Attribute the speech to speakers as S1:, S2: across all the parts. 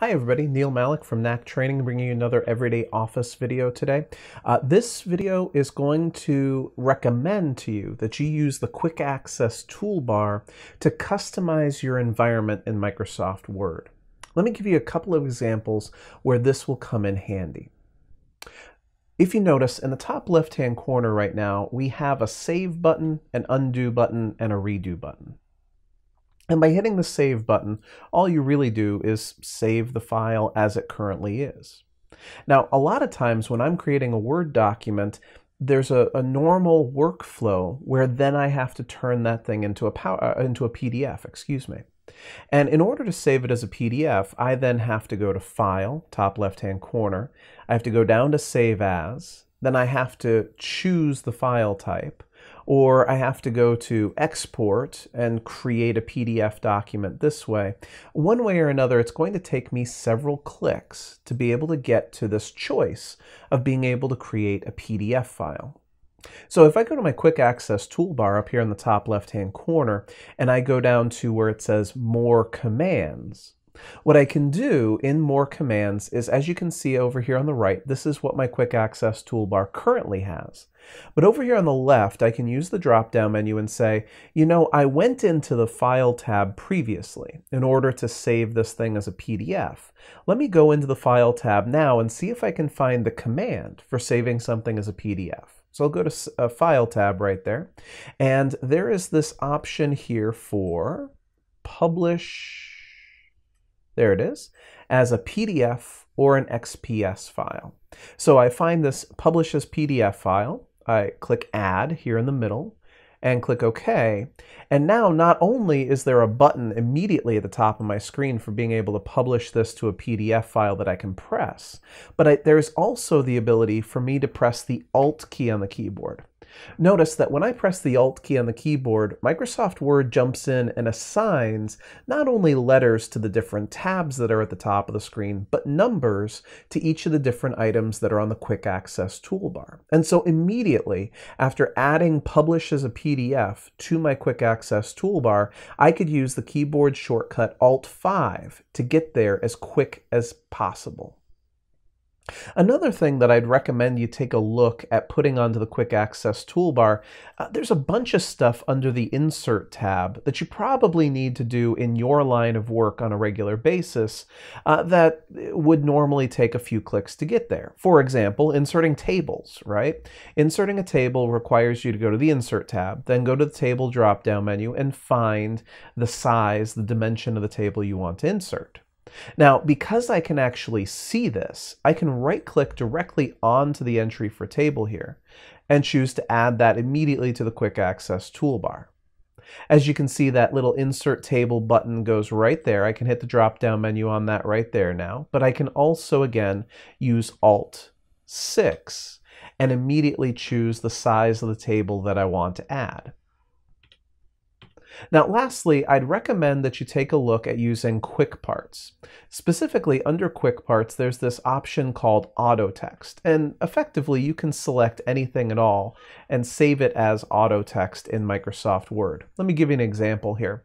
S1: Hi everybody, Neil Malek from Knack Training bringing you another Everyday Office video today. Uh, this video is going to recommend to you that you use the Quick Access toolbar to customize your environment in Microsoft Word. Let me give you a couple of examples where this will come in handy. If you notice in the top left hand corner right now, we have a save button, an undo button, and a redo button. And by hitting the save button, all you really do is save the file as it currently is. Now, a lot of times when I'm creating a Word document, there's a, a normal workflow where then I have to turn that thing into a, power, uh, into a PDF, excuse me. And in order to save it as a PDF, I then have to go to File, top left-hand corner. I have to go down to Save As. Then I have to choose the file type or I have to go to export and create a PDF document this way. One way or another, it's going to take me several clicks to be able to get to this choice of being able to create a PDF file. So if I go to my quick access toolbar up here in the top left hand corner and I go down to where it says more commands, what I can do in more commands is, as you can see over here on the right, this is what my quick access toolbar currently has. But over here on the left, I can use the drop-down menu and say, you know, I went into the File tab previously in order to save this thing as a PDF. Let me go into the File tab now and see if I can find the command for saving something as a PDF. So I'll go to a uh, File tab right there, and there is this option here for Publish there it is, as a PDF or an XPS file. So I find this publish as PDF file. I click add here in the middle and click OK. And now not only is there a button immediately at the top of my screen for being able to publish this to a PDF file that I can press, but I, there's also the ability for me to press the Alt key on the keyboard. Notice that when I press the Alt key on the keyboard, Microsoft Word jumps in and assigns not only letters to the different tabs that are at the top of the screen, but numbers to each of the different items that are on the Quick Access toolbar. And so immediately, after adding Publish as a PDF to my Quick Access toolbar, I could use the keyboard shortcut Alt-5 to get there as quick as possible. Another thing that I'd recommend you take a look at putting onto the quick access toolbar, uh, there's a bunch of stuff under the insert tab that you probably need to do in your line of work on a regular basis uh, that would normally take a few clicks to get there. For example, inserting tables, right? Inserting a table requires you to go to the insert tab, then go to the table drop down menu and find the size, the dimension of the table you want to insert. Now, because I can actually see this, I can right click directly onto the entry for table here and choose to add that immediately to the quick access toolbar. As you can see, that little insert table button goes right there. I can hit the drop down menu on that right there now, but I can also again use Alt 6 and immediately choose the size of the table that I want to add. Now, lastly, I'd recommend that you take a look at using quick parts. Specifically, under quick parts, there's this option called auto text, and effectively you can select anything at all and save it as auto text in Microsoft Word. Let me give you an example here.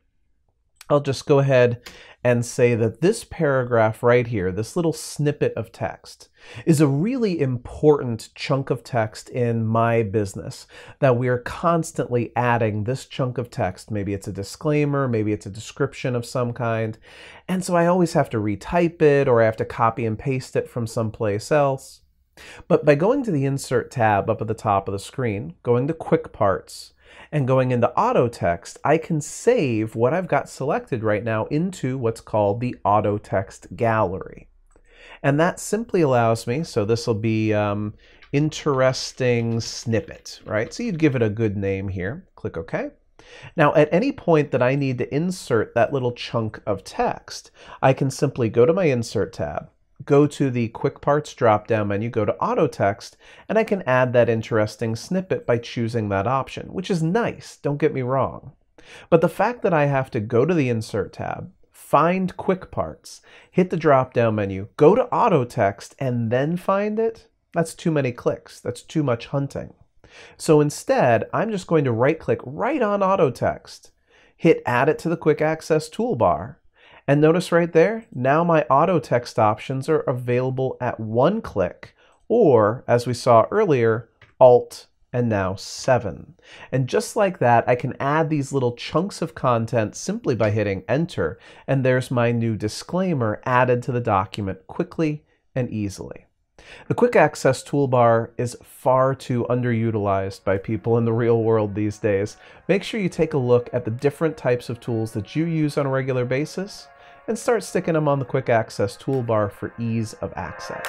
S1: I'll just go ahead and say that this paragraph right here, this little snippet of text, is a really important chunk of text in my business that we are constantly adding this chunk of text. Maybe it's a disclaimer, maybe it's a description of some kind. And so I always have to retype it or I have to copy and paste it from someplace else. But by going to the Insert tab up at the top of the screen, going to Quick Parts, and going into auto text, I can save what I've got selected right now into what's called the auto text gallery. And that simply allows me, so this will be um, interesting snippet, right? So you'd give it a good name here. Click OK. Now, at any point that I need to insert that little chunk of text, I can simply go to my Insert tab, go to the Quick Parts drop-down menu, go to Auto Text, and I can add that interesting snippet by choosing that option, which is nice, don't get me wrong. But the fact that I have to go to the Insert tab, find Quick Parts, hit the drop-down menu, go to Auto Text, and then find it, that's too many clicks. That's too much hunting. So instead, I'm just going to right-click right on Auto Text, hit Add it to the Quick Access toolbar, And notice right there, now my auto text options are available at one click, or as we saw earlier, Alt and now 7. And just like that, I can add these little chunks of content simply by hitting enter, and there's my new disclaimer added to the document quickly and easily. The quick access toolbar is far too underutilized by people in the real world these days. Make sure you take a look at the different types of tools that you use on a regular basis and start sticking them on the quick access toolbar for ease of access.